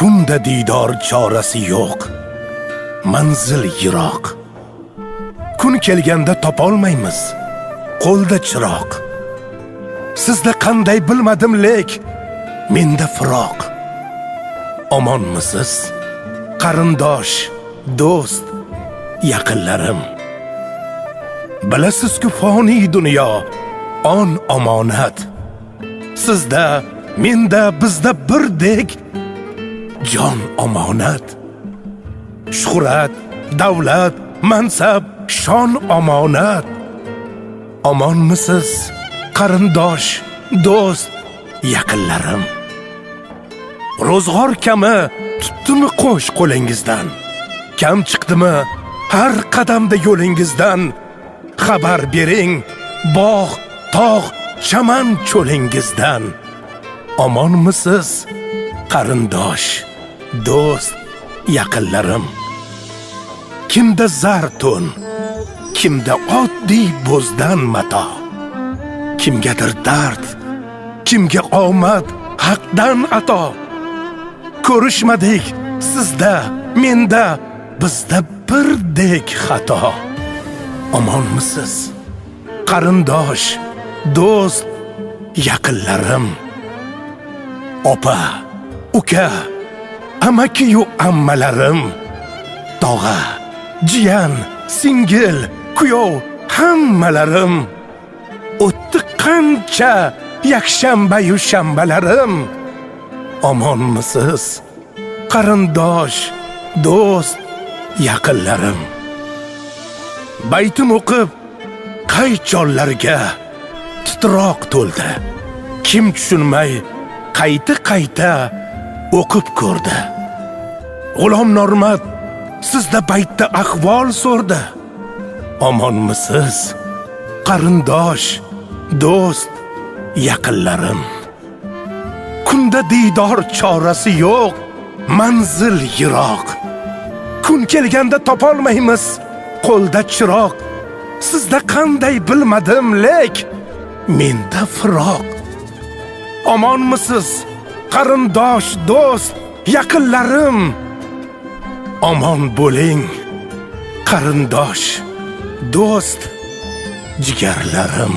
kunda didor chorasi yo'q manzil yiroq. Kun kelganda topolmaymiz qo'lda chiroq. Sizda qanday bilmadim lek menda firoq. Omonmisiz? Qarindosh do'st yaqinlarim. Bilasizku foniy dunyo on omonat. Sizda menda bizda birdek jon omonat shuhrat davlat mansab shon omonat. Omonmisiz qarindosh do'st yaqinlarim. Ro'zg'or kami tutdimi qo'sh qo'lingizdan? Kam chiqdimi har qadamda yo'lingizdan? Xabar bering bog' tog' chaman cho'lingizdan. Omonmisiz qarindosh do'st yaqinlarim. Kimda zar to'n kimda oddiy bo'zdan mato. Kimgadir dard kimga omad haqdan ato. Ko'rishmadik sizda menda bizda birdek xato. Omonmisiz qarindosh do'st yaqinlarim. Opa uka amakiyu ammalarim. Tog'a jiyan singil kuyov hammalarim. O'tdi qancha yakshanbayu shanbalarim omonmisiz qarindosh do'st yaqinlarim. Baytim o'qib qay chollarga titroq to'ldi. Kim tushunmay qayta qayta o'qib ko'rdi. G'ulom normat sizda baytda ahvol so'rdi. Omonmisiz? Qarindosh do'st yaqinlarim. Kunda diydor chorasi yo'q manzil yiroq. Kun kelganda topolmaymiz qo'lda chiroq. Sizda qanday bilmadim lek menda firoq. Omonmisiz? Qarindosh do'st yaqinlarim. Omon bo'ling qarindosh do'st jigarlarim.